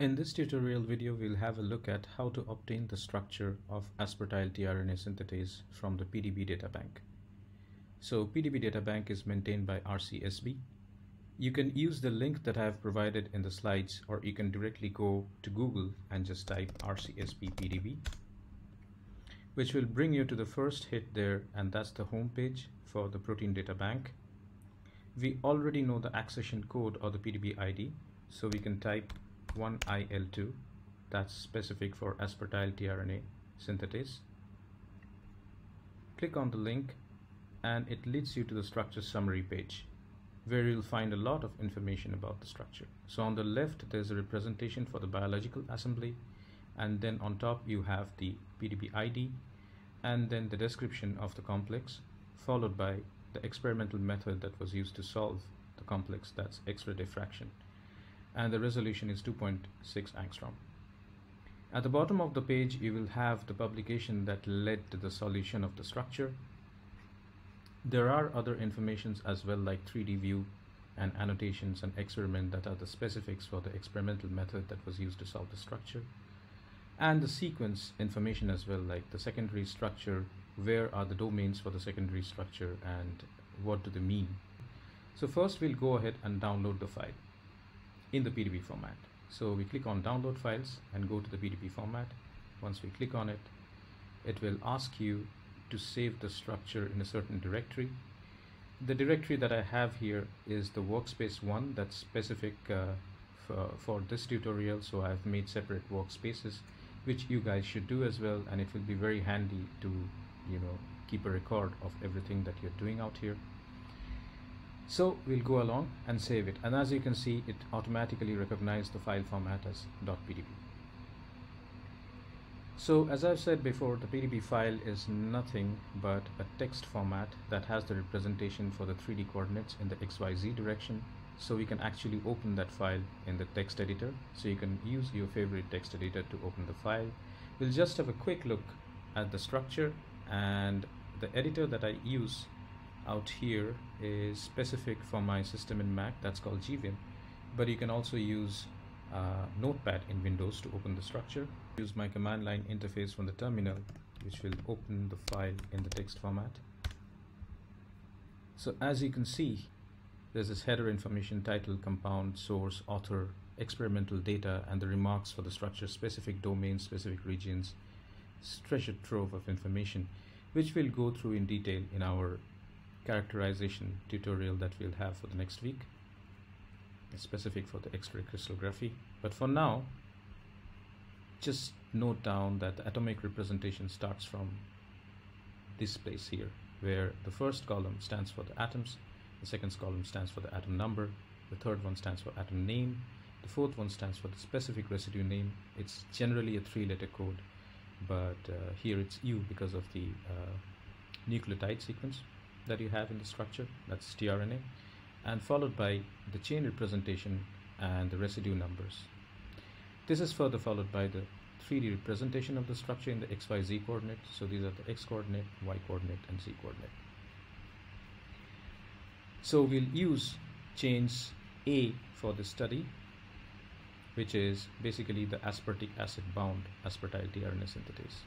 In this tutorial video, we'll have a look at how to obtain the structure of aspartyl tRNA synthetase from the PDB databank. So PDB databank is maintained by RCSB. You can use the link that I have provided in the slides or you can directly go to Google and just type RCSB PDB which will bring you to the first hit there and that's the home page for the protein data bank. We already know the accession code or the PDB ID so we can type 1IL2 that's specific for aspartyl tRNA synthetase. Click on the link and it leads you to the structure summary page where you'll find a lot of information about the structure. So on the left there's a representation for the biological assembly and then on top you have the PDB ID and then the description of the complex followed by the experimental method that was used to solve the complex that's X-ray diffraction and the resolution is 2.6 angstrom. At the bottom of the page you will have the publication that led to the solution of the structure. There are other informations as well like 3D view and annotations and experiment that are the specifics for the experimental method that was used to solve the structure and the sequence information as well like the secondary structure where are the domains for the secondary structure and what do they mean so first we'll go ahead and download the file in the PDB format. So we click on download files and go to the PDB format. Once we click on it, it will ask you to save the structure in a certain directory. The directory that I have here is the workspace one that's specific uh, for, for this tutorial. So I've made separate workspaces, which you guys should do as well. And it will be very handy to, you know, keep a record of everything that you're doing out here. So we'll go along and save it. And as you can see, it automatically recognized the file format as .pdb. So as I've said before, the PDB file is nothing but a text format that has the representation for the 3D coordinates in the XYZ direction. So we can actually open that file in the text editor. So you can use your favorite text editor to open the file. We'll just have a quick look at the structure and the editor that I use out here is specific for my system in Mac that's called GVim but you can also use uh, notepad in Windows to open the structure. Use my command line interface from the terminal which will open the file in the text format. So as you can see there's this header information title compound source author experimental data and the remarks for the structure specific domains specific regions treasure trove of information which we'll go through in detail in our characterization tutorial that we'll have for the next week. Specific for the X-ray crystallography. But for now just note down that the atomic representation starts from this place here where the first column stands for the atoms the second column stands for the atom number the third one stands for atom name the fourth one stands for the specific residue name. It's generally a three letter code but uh, here it's U because of the uh, nucleotide sequence that you have in the structure, that's tRNA, and followed by the chain representation and the residue numbers. This is further followed by the 3D representation of the structure in the XYZ coordinate. So these are the X coordinate, Y coordinate, and Z coordinate. So we'll use chains A for the study, which is basically the aspartic acid bound aspartyl tRNA synthetase.